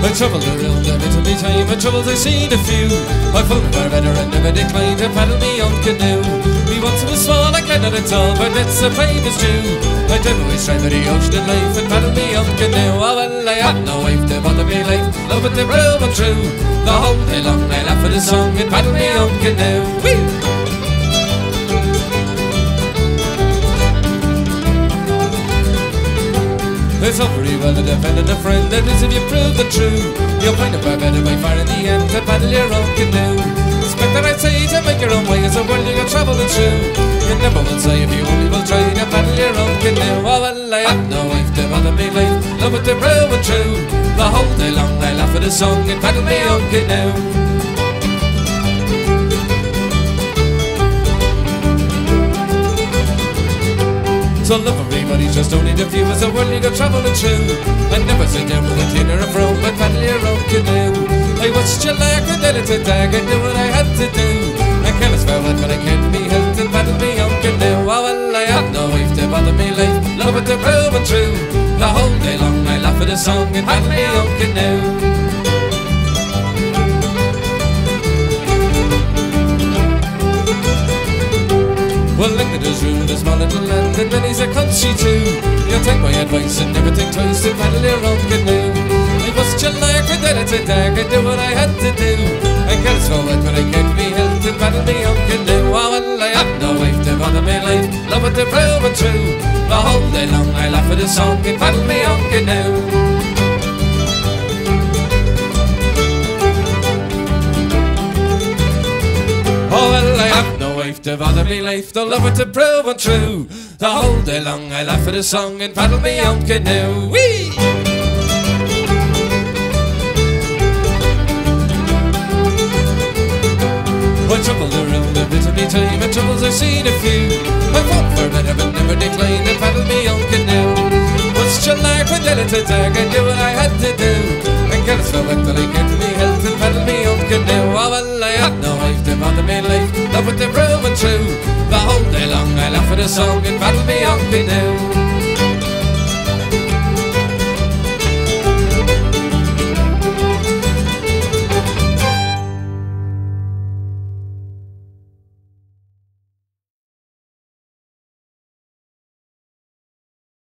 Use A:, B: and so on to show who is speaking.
A: I travelled around a bit of me time, and troubles I seen a few. I found far better and never declined to paddle me on canoe. Me once was small, I cannot at all, but that's a famous Jew. I never always tried for the ocean in life and paddle me on canoe. Oh well, I had no wife to bother me life, love it the real and true. The whole day long I laugh at the song and paddle me on canoe. It's all well to defend a friend That is if you prove the true. You'll find it far better by far in the end To paddle your own canoe. Expect that I say to make your own way It's a world you got travel and true. You never will say if you only will try To paddle your own canoe Oh well I have no wife to bother me life Love it to real and true. The whole day long I laugh at a song And paddle my own canoe So love everybody, just need a few. As a world you got travelling through I never sit down with a tin or a But paddle your own canoe. I watched you like a delicate dag I knew what I had to do. I can't spell it, but I can't be helped And paddle me own canoe. Oh well, I had no wife to bother me life Love it to prove and true. The whole day long I laugh at a song And paddle me own canoe Well, England is rude, a small little land, and then he's a country too. You'll take my advice and never think twice to paddle your own canoe. I was like a delicate dag, I do what I had to do. I can't swallow it, but I can't be held to paddle me own canoe. Oh, well, I have no wife to bother me life, love it to real and true. The whole day long I laugh at a song and paddle me own canoe. To bother me life, the lover to prove untrue. The whole day long I laugh at a song and paddle me own canoe. Whee! I troubled around a bit of me time, and troubles I've seen a few. I fought for better, but never declined to paddle me own canoe. What's your life with delicate tag? I knew what I had to do. And spell back till I get me health and paddle me own canoe. Oh, well, I had no wife to bother me life love with the room and true. The whole day long I laugh at a song and battle me on me now.